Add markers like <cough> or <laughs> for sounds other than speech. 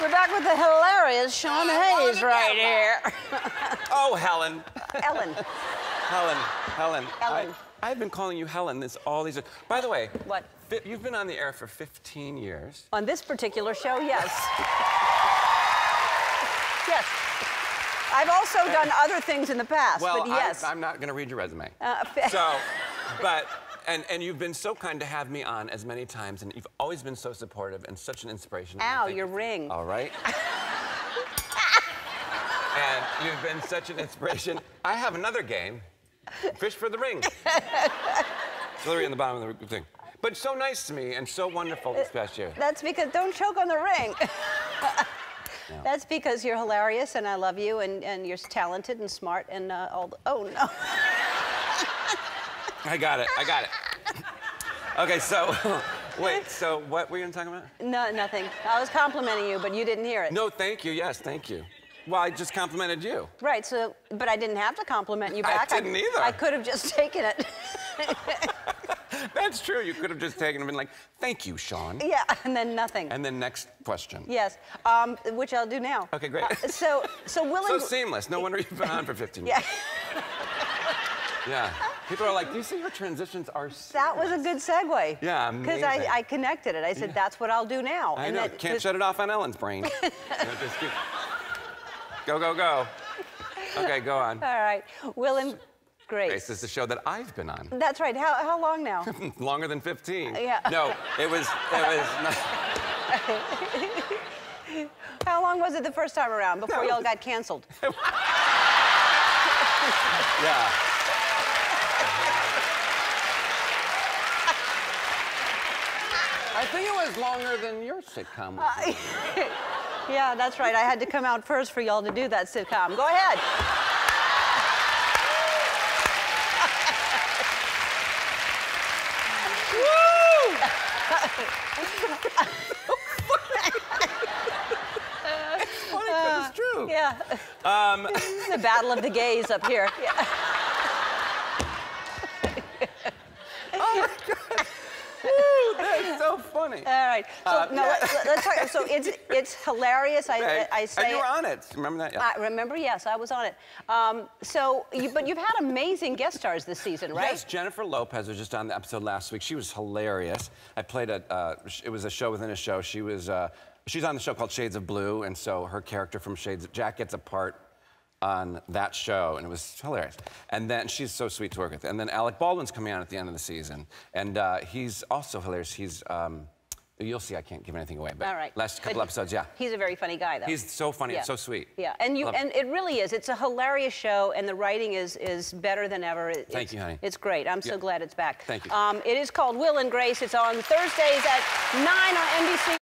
We're back with the hilarious Sean Hayes right here. <laughs> Oh, Helen. Ellen. Helen. Helen. Ellen. I, have been calling you Helen this all these. By the way. What? fi- You've been on the air for 15 years. On this particular show, yes. <laughs> yes. I've also done other things in the past, Well, but yes. I, am not going to read your resume. Uh, <laughs> so, but. And, and you've been so kind to have me on as many times, and you've always been so supportive and such an inspiration. Ow, your you. ring. All right. <laughs> and you've been such an inspiration. I have another game, Fish for the Ring. <laughs> Hillary in the bottom of the thing. But so nice to me and so wonderful this past year. That's because don't choke on the ring. <laughs> That's because you're hilarious and I love you and, and you're talented and smart and uh, all the, oh no. I got it. I got it. Okay, so <laughs> wait. So what were you gonna talk about? No, nothing. I was complimenting you, but you didn't hear it. No, thank you. Yes, thank you. Well, I just complimented you. Right, so, but I didn't have to compliment you back. I didn't either. I could have just <laughs> taken it. <laughs> That's true. You could have just taken and been like, "Thank you, Sean." yeah, and then nothing. And then next question. yes, um, which I'll do now. Okay, great. Uh, so, so Will So seamless. No wonder you've been on for 15 years. yeah. Yeah. People are like, "Do you see your transitions are?" that was a good segue. Yeah, Because I. I connected it. I said, that's what I'll do now. I and know. that- Can't 'cause- shut it off on Ellen's brain. <laughs> You know, just keep- Go, go, go. Okay, go on. All right, Will and Grace. Grace is the show that I've been on. That's right. How, how long now? <laughs> Longer than 15. Yeah. No, it was, it was not. <laughs> how long was it the first time around before No. y'all got canceled? Yeah. I think it was longer than your sitcom. was. <laughs> yeah, that's right. I had to come out first for y'all to do that sitcom. Go ahead. <laughs> funny, but it's true. Yeah. Um, <laughs> the battle of the gays up here. Yeah. Woo, that's so funny. All right. So Uh, no, yeah. let, us talk. So <laughs> it's it's hilarious. I. I and say. you were on it. Remember that? Yeah. I remember, yes, I was on it. Um, so, you, but you've had amazing guest stars this season, right? Yes, Jennifer Lopez was just on the episode last week. She was hilarious. I played a, uh, it was a show within a show. She was, uh, she's on the show called Shades of Blue, and so her character from Shades, of Jack gets a part on that show, and it was hilarious. And then she's so sweet to work with. And then Alec Baldwin's coming on at the end of the season, and uh, he's also hilarious. He's, um, you'll see, I can't give anything away, but All right. last couple But episodes, yeah. He's a very funny guy, though. He's so funny Yeah. and so sweet. Yeah, and you Love and it really is. It's a hilarious show, and the writing is is better than ever. It- Thank it's- you, honey. It's great. I'm so glad it's back. Thank you. Um, it is called Will and Grace. It's on Thursdays at nine on NBC.